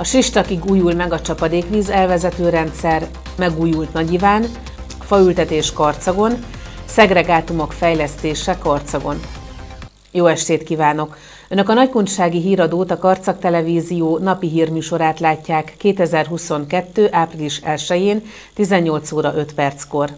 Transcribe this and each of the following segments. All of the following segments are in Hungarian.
A Sistakig újul meg a csapadékvíz elvezető rendszer, megújult Nagyiván, faültetés Karcagon, szegregátumok fejlesztése Karcagon. Jó estét kívánok! Önök a Nagykunsági Híradót, a Karcag Televízió napi hírműsorát látják 2022. április 1-én 18 óra 5 perckor.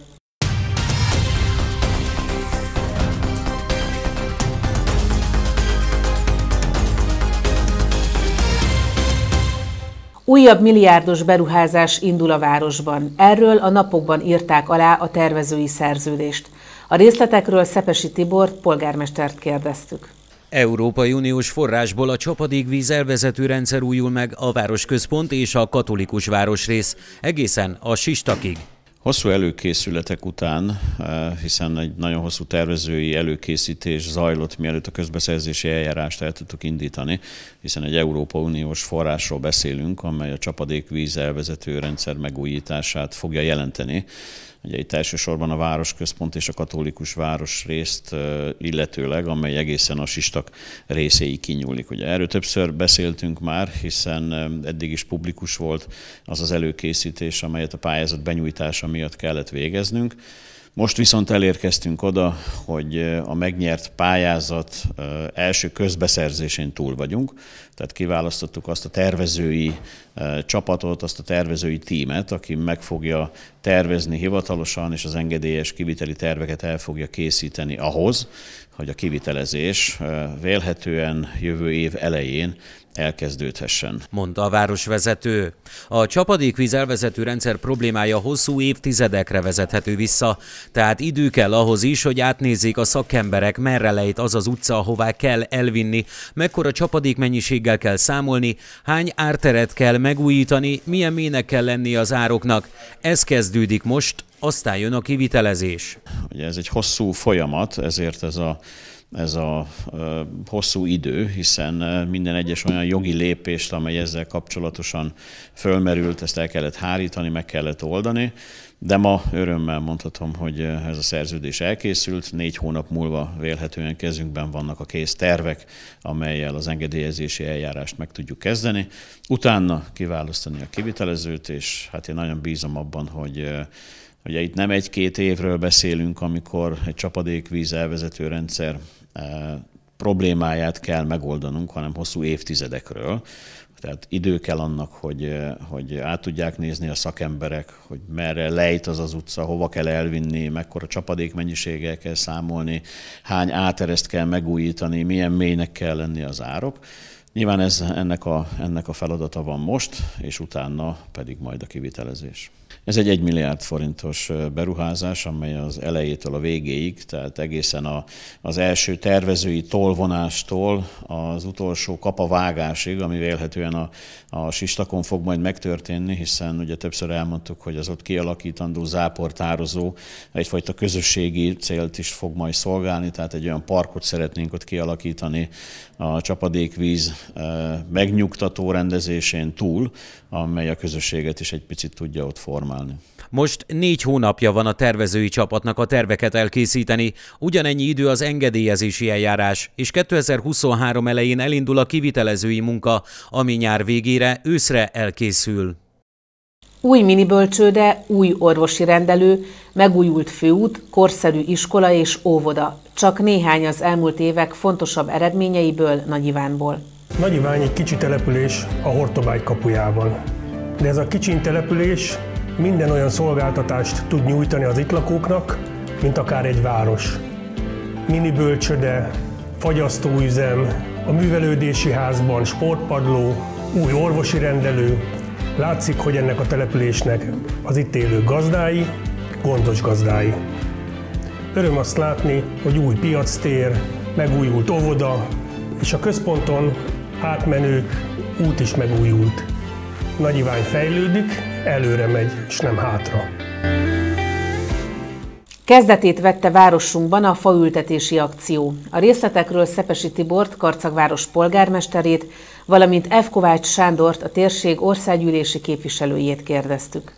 Újabb milliárdos beruházás indul a városban. Erről a napokban írták alá a tervezői szerződést. A részletekről Szepesi Tibor polgármestert kérdeztük. Európai Uniós forrásból a csapadékvíz elvezető rendszer újul meg a városközpont és a katolikus városrész, egészen a Sistakig. Hosszú előkészületek után, eh, hiszen egy nagyon hosszú tervezői előkészítés zajlott, mielőtt a közbeszerzési eljárást el tudtuk indítani, hiszen egy Európa Uniós forrásról beszélünk, amely a csapadékvíz elvezető rendszer megújítását fogja jelenteni. Ugye itt elsősorban a városközpont és a katolikus város részt illetőleg, amely egészen a sistak részéig kinyúlik. Ugye erről többször beszéltünk már, hiszen eddig is publikus volt az az előkészítés, amelyet a pályázat benyújtása miatt kellett végeznünk. Most viszont elérkeztünk oda, hogy a megnyert pályázat első közbeszerzésén túl vagyunk, tehát kiválasztottuk azt a tervezői csapatot, azt a tervezői tímet, aki meg fogja tervezni hivatalosan, és az engedélyes kiviteli terveket el fogja készíteni ahhoz, hogy a kivitelezés vélhetően jövő év elején elkezdődhessen. Mondta a városvezető. A csapadékvíz elvezető rendszer problémája hosszú évtizedekre vezethető vissza, tehát idő kell ahhoz is, hogy átnézzék a szakemberek, merre lejt az az utca, ahová kell elvinni, mekkora csapadékmennyiséggel kell számolni, hány árteret kell megújítani, milyen mének kell lenni az ároknak. Ez kezdődik most, aztán jön a kivitelezés. Ugye ez egy hosszú folyamat, ezért ez a ez a hosszú idő, hiszen minden egyes olyan jogi lépést, amely ezzel kapcsolatosan fölmerült, ezt el kellett hárítani, meg kellett oldani, de ma örömmel mondhatom, hogy ez a szerződés elkészült, négy hónap múlva vélhetően kezünkben vannak a kész tervek, amelyel az engedélyezési eljárást meg tudjuk kezdeni. Utána kiválasztani a kivitelezőt, és hát én nagyon bízom abban, hogy Ugye itt nem egy-két évről beszélünk, amikor egy csapadékvíz elvezető rendszer problémáját kell megoldanunk, hanem hosszú évtizedekről. Tehát idő kell annak, hogy, hogy át tudják nézni a szakemberek, hogy merre lejt az az utca, hova kell elvinni, mekkora csapadék mennyiséggel kell számolni, hány átereszt kell megújítani, milyen mélynek kell lenni az árok. Nyilván ez, ennek, a, ennek a feladata van most, és utána pedig majd a kivitelezés. Ez egy 1 milliárd forintos beruházás, amely az elejétől a végéig, tehát egészen a, az első tervezői tolvonástól az utolsó kapavágásig, ami vélhetően a, a sistakon fog majd megtörténni, hiszen ugye többször elmondtuk, hogy az ott kialakítandó záportározó egyfajta közösségi célt is fog majd szolgálni, tehát egy olyan parkot szeretnénk ott kialakítani a csapadékvíz megnyugtató rendezésén túl, amely a közösséget is egy picit tudja ott formálni. Most négy hónapja van a tervezői csapatnak a terveket elkészíteni, ugyanennyi idő az engedélyezési eljárás, és 2023 elején elindul a kivitelezői munka, ami nyár végére őszre elkészül. Új minibölcsőde, új orvosi rendelő, megújult főút, korszerű iskola és óvoda. Csak néhány az elmúlt évek fontosabb eredményeiből Nagyivánból. Nagyivány egy kicsi település a Hortobágy kapujában. De ez a kicsi település minden olyan szolgáltatást tud nyújtani az itt lakóknak, mint akár egy város. Mini bölcsöde, fagyasztóüzem, a művelődési házban sportpadló, új orvosi rendelő. Látszik, hogy ennek a településnek az itt élő gazdái, gondos gazdái. Öröm azt látni, hogy új piactér, megújult óvoda, és a központon átmenő út is megújult. Nagyivány fejlődik, előre megy, és nem hátra. Kezdetét vette városunkban a faültetési akció. A részletekről Szepesi Tibort, Karcagváros polgármesterét, valamint F. Kovács Sándort, a térség országgyűlési képviselőjét kérdeztük.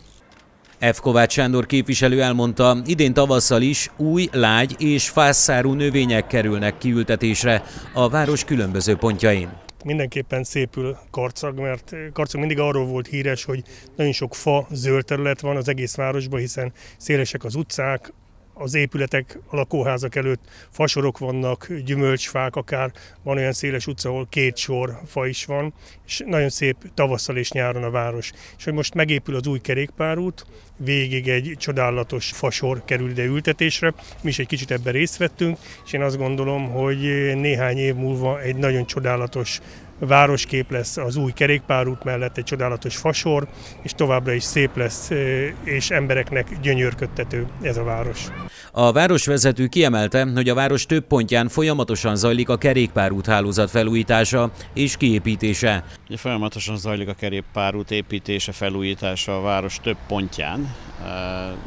F. Kovács Sándor képviselő elmondta, idén tavasszal is új, lágy és fászszárú növények kerülnek kiültetésre a város különböző pontjain. Mindenképpen szépül Karcag, mert Karcag mindig arról volt híres, hogy nagyon sok fa, zöld terület van az egész városban, hiszen szélesek az utcák, az épületek, a lakóházak előtt fasorok vannak, gyümölcsfák akár, van olyan széles utca, ahol két sor fa is van, és nagyon szép tavasszal és nyáron a város. És hogy most megépül az új kerékpárút, végig egy csodálatos fasor kerül ide ültetésre, mi is egy kicsit ebben részt vettünk, és én azt gondolom, hogy néhány év múlva egy nagyon csodálatos városkép lesz az új kerékpárút mellett, egy csodálatos fasor, és továbbra is szép lesz, és embereknek gyönyörködtető ez a város. A városvezető kiemelte, hogy a város több pontján folyamatosan zajlik a kerékpárút hálózat felújítása és kiépítése. Folyamatosan zajlik a kerékpárút építése, felújítása a város több pontján.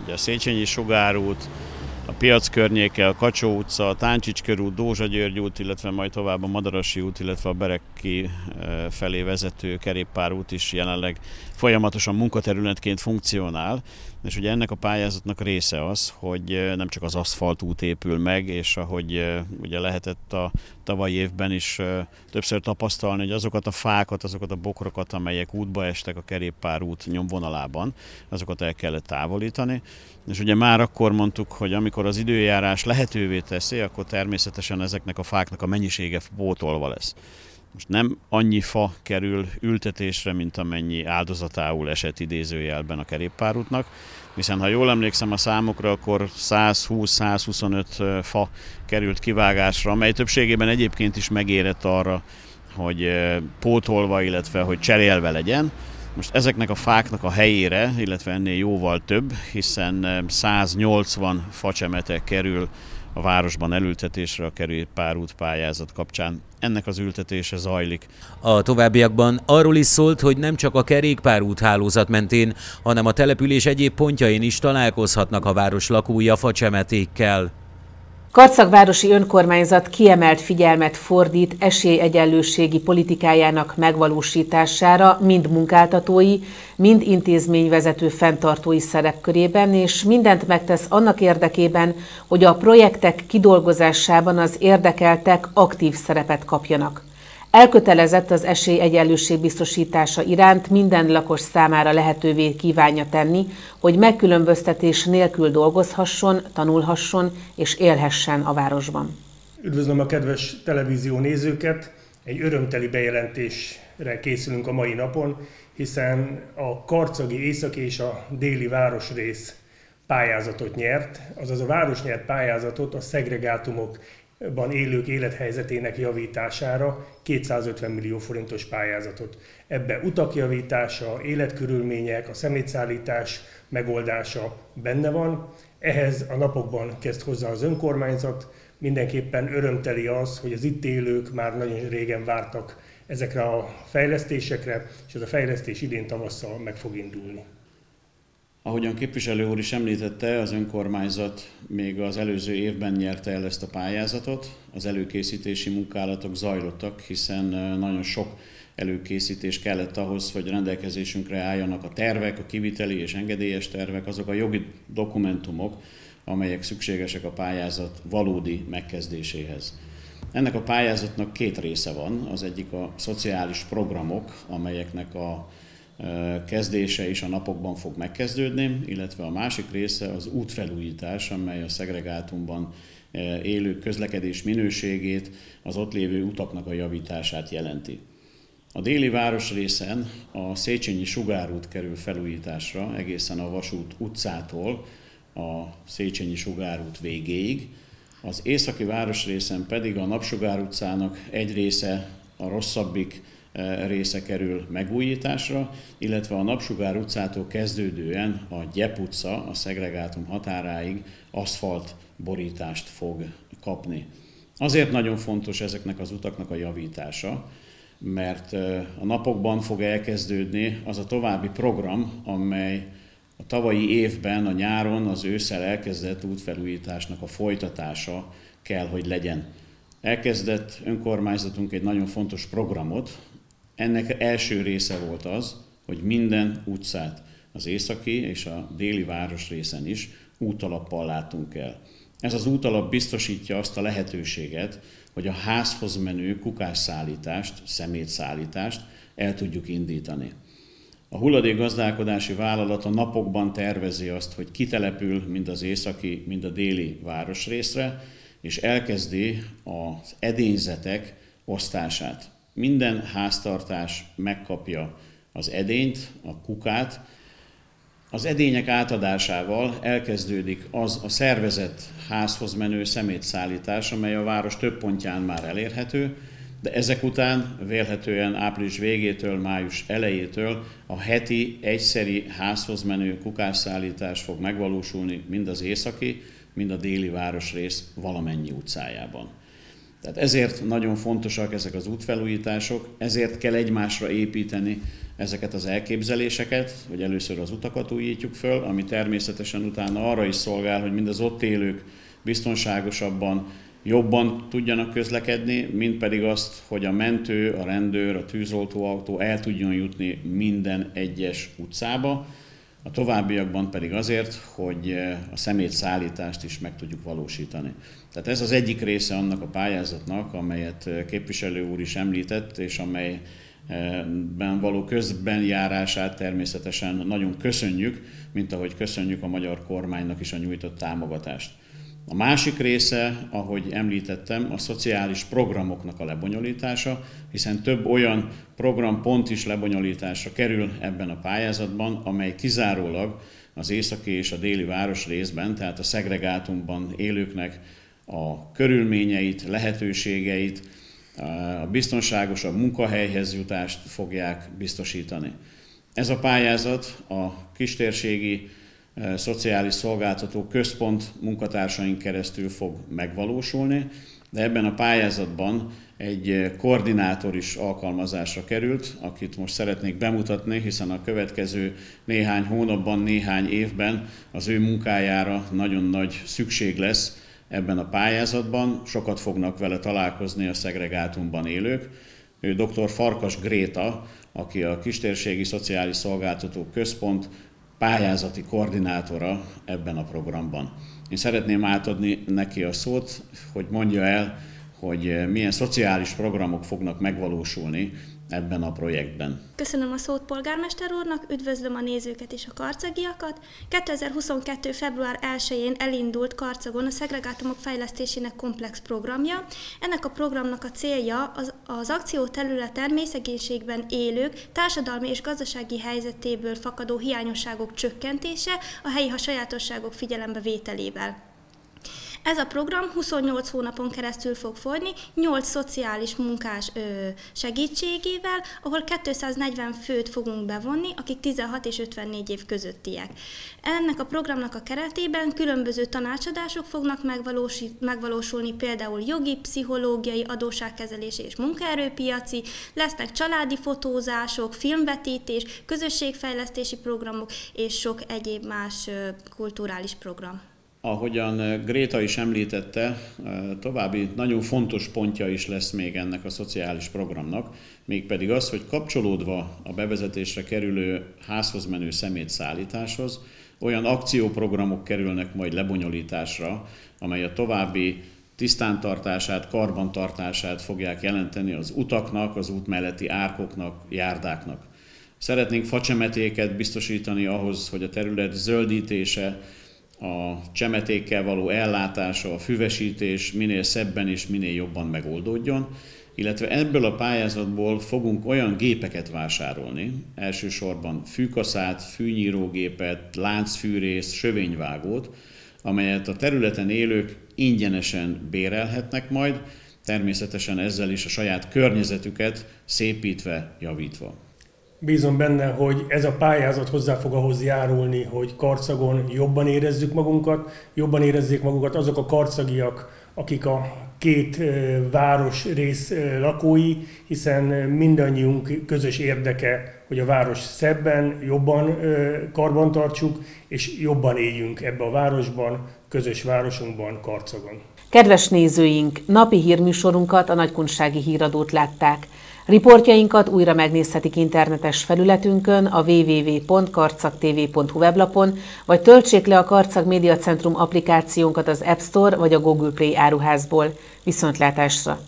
Ugye a Széchenyi Sugárút, a piac környéke, a Kacsó utca, a Táncsics körút, Dózsa György út, illetve majd tovább a Madarasi út, illetve a Bereki eh, felé vezető kerékpárút is jelenleg folyamatosan munkaterületként funkcionál, és ugye ennek a pályázatnak része az, hogy nem csak az aszfaltút épül meg, és ahogy ugye lehetett a tavalyi évben is többször tapasztalni, hogy azokat a fákat, azokat a bokrokat, amelyek útba estek a kerékpárút nyomvonalában, azokat el kellett távolítani, és ugye már akkor mondtuk, hogy amikor az időjárás lehetővé teszi, akkor természetesen ezeknek a fáknak a mennyisége pótolva lesz. Most nem annyi fa kerül ültetésre, mint amennyi áldozatául esett idézőjelben a kerékpárútnak, hiszen ha jól emlékszem a számokra, akkor 120-125 fa került kivágásra, amely többségében egyébként is megérett arra, hogy pótolva, illetve hogy cserélve legyen. Most ezeknek a fáknak a helyére, illetve ennél jóval több, hiszen 180 facsemete kerül a városban elültetésre a került párút pályázat kapcsán. Ennek az ültetése zajlik. A továbbiakban arról is szólt, hogy nem csak a kerékpárút hálózat mentén, hanem a település egyéb pontjain is találkozhatnak a város lakói a facsemetékkel. Karcagvárosi önkormányzat kiemelt figyelmet fordít esélyegyenlőségi politikájának megvalósítására mind munkáltatói, mind intézményvezető fenntartói szerepkörében, és mindent megtesz annak érdekében, hogy a projektek kidolgozásában az érdekeltek aktív szerepet kapjanak. Elkötelezett az esélyegyenlőség biztosítása iránt minden lakos számára lehetővé kívánja tenni, hogy megkülönböztetés nélkül dolgozhasson, tanulhasson és élhessen a városban. Üdvözlöm a kedves televízió nézőket! Egy örömteli bejelentésre készülünk a mai napon, hiszen a karcagi északi és a déli városrész pályázatot nyert, azaz a város nyert pályázatot a szegregátumok ban élők élethelyzetének javítására 250 millió forintos pályázatot. Ebbe utak javítása, életkörülmények, a szemétszállítás megoldása benne van. Ehhez a napokban kezd hozzá az önkormányzat. Mindenképpen örömteli az, hogy az itt élők már nagyon régen vártak ezekre a fejlesztésekre, és ez a fejlesztés idén tavasszal meg fog indulni. Ahogyan képviselő úr is említette, az önkormányzat még az előző évben nyerte el ezt a pályázatot. Az előkészítési munkálatok zajlottak, hiszen nagyon sok előkészítés kellett ahhoz, hogy rendelkezésünkre álljanak a tervek, a kiviteli és engedélyes tervek, azok a jogi dokumentumok, amelyek szükségesek a pályázat valódi megkezdéséhez. Ennek a pályázatnak két része van. Az egyik a szociális programok, amelyeknek a kezdése is a napokban fog megkezdődni, illetve a másik része az útfelújítás, amely a szegregátumban élő közlekedés minőségét, az ott lévő utaknak a javítását jelenti. A déli városrészen a Széchenyi sugárút kerül felújításra egészen a Vasút utcától a Széchenyi sugárút végéig. Az északi városrészen pedig a Napsugár utcának egy része a rosszabbik része kerül megújításra, illetve a Napsugár utcától kezdődően a Gyep utca a szegregátum határáig aszfalt borítást fog kapni. Azért nagyon fontos ezeknek az utaknak a javítása, mert a napokban fog elkezdődni az a további program, amely a tavalyi évben, a nyáron, az ősszel elkezdett útfelújításnak a folytatása kell, hogy legyen. Elkezdett önkormányzatunk egy nagyon fontos programot, ennek első része volt az, hogy minden utcát az északi és a déli városrészen is útalappal látunk el. Ez az útalap biztosítja azt a lehetőséget, hogy a házhoz menő kukásszállítást, szemétszállítást el tudjuk indítani. A hulladékgazdálkodási vállalat a napokban tervezi azt, hogy kitelepül mind az északi, mind a déli városrészre, és elkezdi az edényzetek osztását. Minden háztartás megkapja az edényt, a kukát, az edények átadásával elkezdődik az a szervezett házhoz menő szemétszállítás, amely a város több pontján már elérhető, de ezek után vélhetően április végétől, május elejétől a heti egyszeri házhoz menő kukásszállítás fog megvalósulni mind az északi, mind a déli városrész valamennyi utcájában. Tehát ezért nagyon fontosak ezek az útfelújítások, ezért kell egymásra építeni ezeket az elképzeléseket, hogy először az utakat újítjuk föl, ami természetesen utána arra is szolgál, hogy mind az ott élők biztonságosabban, jobban tudjanak közlekedni, mint pedig azt, hogy a mentő, a rendőr, a tűzoltóautó el tudjon jutni minden egyes utcába, a továbbiakban pedig azért, hogy eh, a szemét szállítást is meg tudjuk valósítani. Tehát ez az egyik része annak a pályázatnak, amelyet eh, képviselő úr is említett, és amelyben való közben járását természetesen nagyon köszönjük, mint ahogy köszönjük a magyar kormánynak is a nyújtott támogatást. A másik része, ahogy említettem, a szociális programoknak a lebonyolítása, hiszen több olyan programpont is lebonyolításra kerül ebben a pályázatban, amely kizárólag az északi és a déli város részben, tehát a szegregátumban élőknek a körülményeit, lehetőségeit, a biztonságosabb munkahelyhez jutást fogják biztosítani. Ez a pályázat a kistérségi Szociális Szolgáltató Központ munkatársaink keresztül fog megvalósulni, de ebben a pályázatban egy koordinátor is alkalmazásra került, akit most szeretnék bemutatni, hiszen a következő néhány hónapban, néhány évben az ő munkájára nagyon nagy szükség lesz ebben a pályázatban. Sokat fognak vele találkozni a szegregátumban élők. Ő dr. Farkas Gréta, aki a Kistérségi Szociális Szolgáltató Központ pályázati koordinátora ebben a programban. Én szeretném átadni neki a szót, hogy mondja el, hogy milyen szociális programok fognak megvalósulni ebben a projektben. Köszönöm a szót polgármester úrnak, üdvözlöm a nézőket és a karcagiakat. 2022. február 1-én elindult Karcagon a szegregátumok fejlesztésének komplex programja. Ennek a programnak a célja az, az akció területen mélyszegénységben élők társadalmi és gazdasági helyzetéből fakadó hiányosságok csökkentése a helyi sajátosságok figyelembe vételével. Ez a program 28 hónapon keresztül fog folyni, 8 szociális munkás ö, segítségével, ahol 240 főt fogunk bevonni, akik 16 és 54 év közöttiek. Ennek a programnak a keretében különböző tanácsadások fognak megvalósulni, például jogi, pszichológiai, adósságkezelési és munkaerőpiaci, lesznek családi fotózások, filmvetítés, közösségfejlesztési programok és sok egyéb más kulturális program. Ahogyan eh, Gréta is említette, eh, további nagyon fontos pontja is lesz még ennek a szociális programnak, mégpedig az, hogy kapcsolódva a bevezetésre kerülő házhoz menő szemétszállításhoz, olyan akcióprogramok kerülnek majd lebonyolításra, amely a további tisztántartását, karbantartását fogják jelenteni az utaknak, az út melletti árkoknak, járdáknak. Szeretnénk facsemetéket biztosítani ahhoz, hogy a terület zöldítése, a csemetékkel való ellátása, a füvesítés minél szebben és minél jobban megoldódjon, illetve ebből a pályázatból fogunk olyan gépeket vásárolni, elsősorban fűkaszát, fűnyírógépet, láncfűrész, sövényvágót, amelyet a területen élők ingyenesen bérelhetnek majd, természetesen ezzel is a saját környezetüket szépítve, javítva. Bízom benne, hogy ez a pályázat hozzá fog ahhoz járulni, hogy Karcagon jobban érezzük magunkat, jobban érezzék magukat azok a karcagiak, akik a két város rész lakói, hiszen mindannyiunk közös érdeke, hogy a város szebben, jobban karbantartsuk, és jobban éljünk ebbe a városban, közös városunkban, Karcagon. Kedves nézőink, napi hírműsorunkat, a Nagykunsági Híradót látták. Riportjainkat újra megnézhetik internetes felületünkön, a www.karcagtv.hu weblapon, vagy töltsék le a Karcag Média Centrum applikációnkat az App Store vagy a Google Play áruházból. Viszontlátásra!